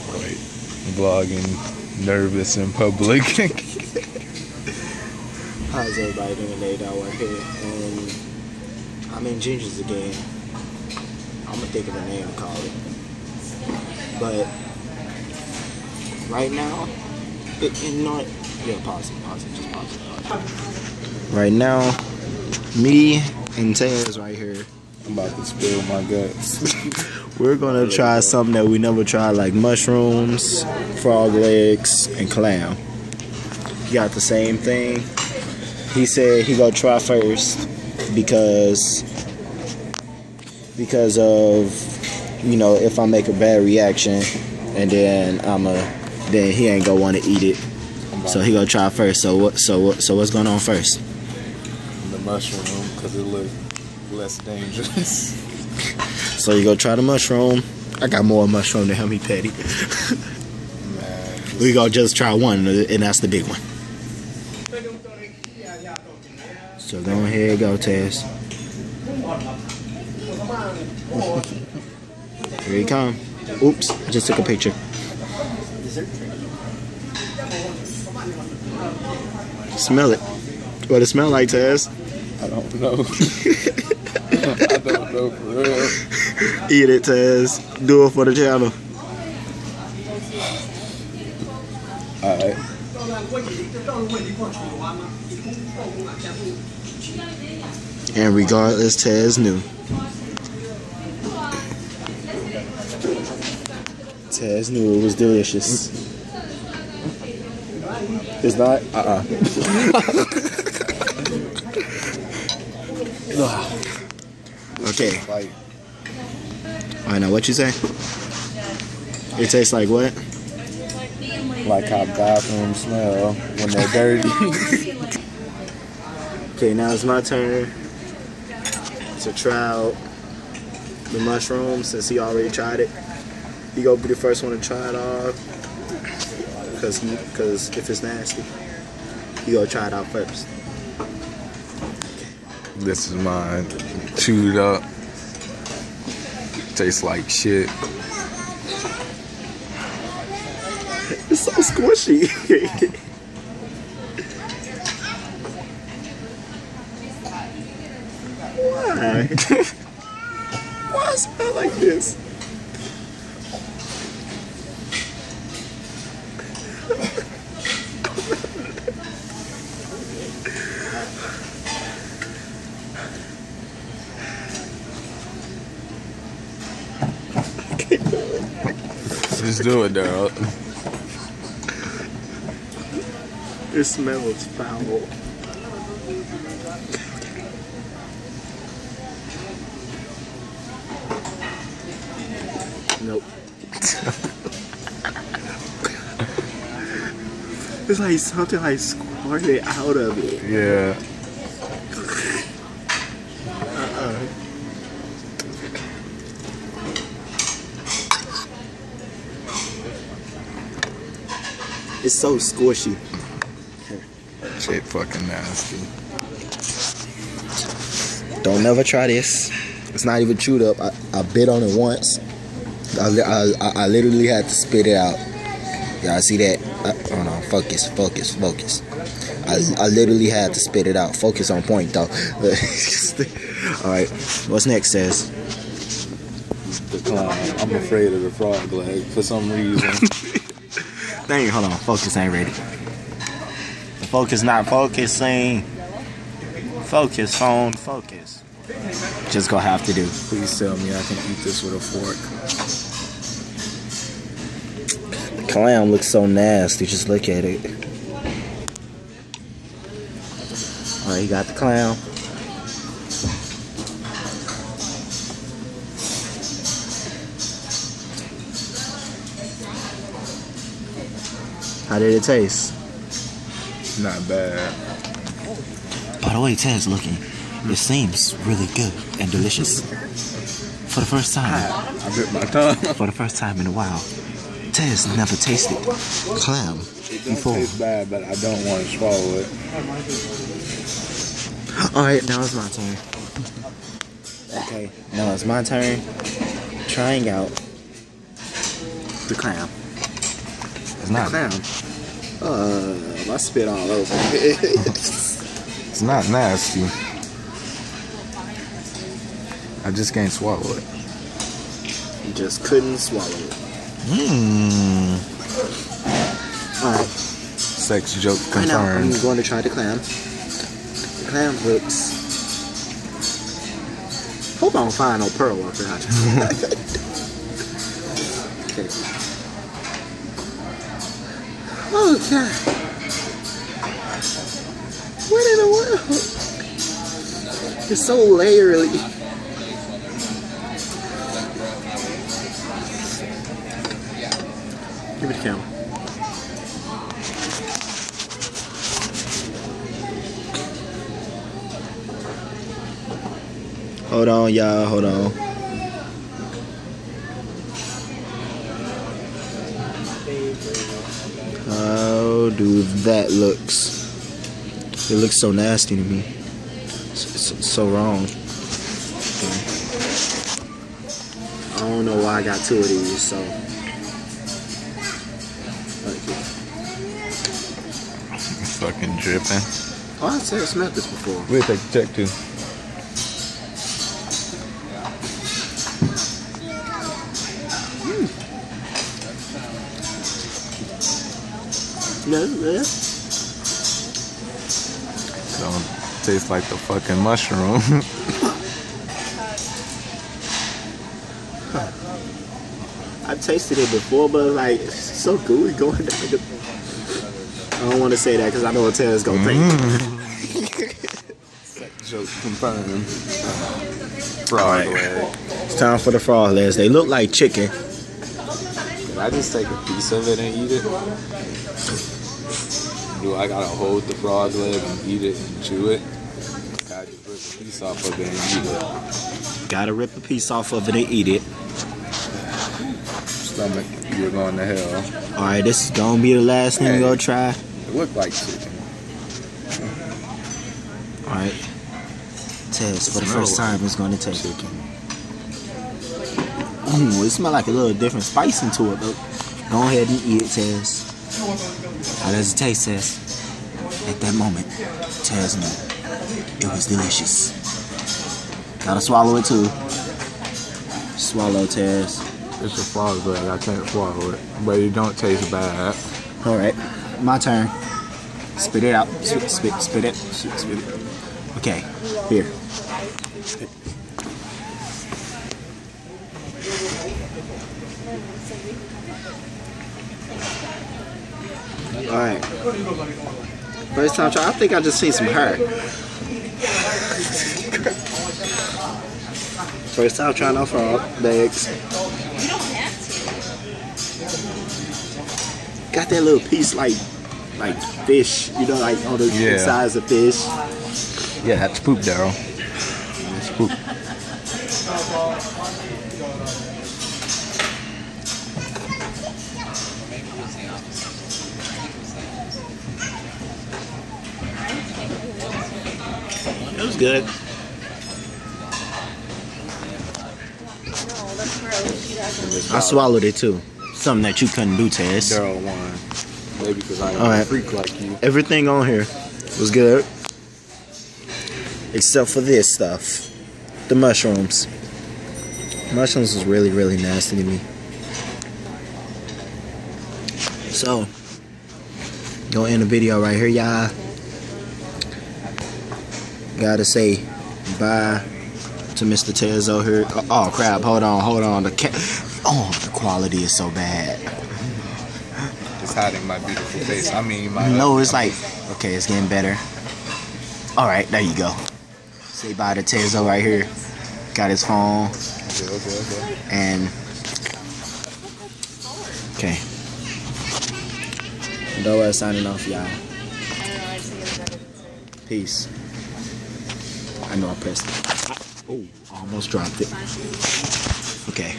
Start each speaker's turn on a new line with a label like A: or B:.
A: way.
B: Right. Vlogging, nervous in public.
A: How's everybody doing today? That one here, um, and I'm in Ginger's again. I'm gonna think of a name to call it, but right now, it, know what? Yeah, pause it, pause it, just pause it. Pause it. Right now, me and Taz right here.
B: I'm about to spill my guts.
A: We're gonna try something that we never tried, like mushrooms, frog legs, and clam. He got the same thing. He said he gonna try first because because of you know if I make a bad reaction and then I'm a then he ain't gonna want to eat it. So he gonna try first. So what? So what? So what's going on first?
B: the mushroom because it look less dangerous.
A: So you go try the mushroom. I got more mushroom than Hummy Petty. We gonna just try one, and that's the big one. So go ahead, go Tez. Here he come. Oops, I just took a picture. Smell it. What it smell like, Tez?
B: I don't know. I don't know for real.
A: Eat it, Tez. Do it for the channel.
B: Alright.
A: And regardless, Taz knew. Taz knew it was delicious. It's not? Uh uh okay.
B: Like,
A: know what you say? It tastes like what?
B: like how bathrooms smell when they're dirty.
A: Okay, now it's my turn to try out the mushroom since he already tried it. He gonna be the first one to try it off. Cause he, cause if it's nasty, he gonna try it out first.
B: this is mine. Chewed up. Tastes like shit.
A: It's so squishy. Why? Why it smell like this?
B: Just do it, Darrel.
A: It smells foul. Nope. it's like something like squirted out of it.
B: Yeah.
A: It's so squishy.
B: Shit fucking nasty.
A: Don't never try this. It's not even chewed up. I, I bit on it once. I, I, I, I literally had to spit it out. Y'all see that? Hold on. Oh focus, focus, focus. I, I literally had to spit it out. Focus on point, though. Alright. What's next, says?
B: The clown. I'm afraid of the frog leg for some reason.
A: Dang, hold on. Focus ain't ready. The focus not focusing. Focus, phone, focus. Just gonna have to do.
B: Please tell me I can eat this with a fork.
A: The clown looks so nasty. Just look at it. Alright, you got the clown. How did it taste?
B: Not bad.
A: By the way, Ted's looking. It seems really good and delicious. For the first time,
B: I bit my tongue.
A: for the first time in a while, Ted's never tasted clam
B: It don't
A: before.
B: taste bad, but I don't want to swallow it.
A: Alright, now it's my turn. Okay, now it's my turn. Trying out the clam.
B: It's not.
A: Clown. Uh, my spit all over.
B: It's not nasty. I just can't swallow it.
A: you just couldn't swallow it.
B: Mmm.
A: Alright,
B: Sex joke
A: right now I'm going to try the clam. The clam looks. Hope I don't find no pearl after I Okay. Oh God. What in the world? It's so layerly. Give it a camera. Hold on, y'all. Hold on. How do that looks? It looks so nasty to me. It's, it's so wrong. Okay. I don't know why I got two of these, so.
B: Fucking dripping.
A: Oh, I said I smelled this before.
B: We'll take a check too.
A: No, yeah.
B: Don't taste like the fucking mushroom.
A: I tasted it before, but like it's so gooey going down the. I don't want to say that because I know what Tara's gonna think.
B: joke confirmed. Frog leg.
A: It's time for the frog legs. They look like chicken.
B: Can I just take a piece of it and eat it? Do I gotta hold the frog leg and eat it and chew it? Just rip a piece off of it and eat it?
A: Gotta rip a piece off of it and eat it.
B: Stomach, you're going to hell.
A: All right, this is gonna be the last thing we're gonna try.
B: It looked like chicken.
A: All right, Tez, for the first time, it's gonna taste.
B: Chicken.
A: Ooh, it smell like a little different spice into it, though. Go ahead and eat it, Tez. How does it taste, Tez? At that moment, Tez knew it was delicious. Gotta swallow it too. Swallow, Tez.
B: It's a frog leg. I can't swallow it, but it don't taste bad.
A: All right, my turn. Spit it out. Spit, spit, spit it. Spit, spit it. Okay, here. Right. First time try. I think I just seen some hair. First time trying out frog legs. Got that little piece like like fish, you know, like on the
B: Yeah.
A: size of fish.
B: Yeah, that's poop, Darrel.
A: It was good. I swallowed it too. Something that you couldn't do, Tez.
B: Darrel won. Maybe because I am
A: All right.
B: a freak like you.
A: Everything on here was good. Except for this stuff. The mushrooms. Mushrooms was really, really nasty to me. So, gonna end the video right here, y'all. Gotta say bye to Mr. Tezo here. Oh crap, hold on, hold on. The ca- Oh, the quality is so bad.
B: It's hiding my beautiful face. I mean, my.
A: No, it's like, okay, it's getting better. All right, there you go. Say bye to Tezo right here. Got his phone
B: Okay, okay, okay.
A: and okay. Noah signing off, y'all. Peace. I know I pressed it. Oh, almost dropped it. Okay.